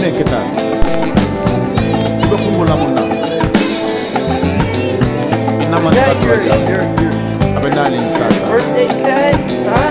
ne kita ibe abenali Birthday cake.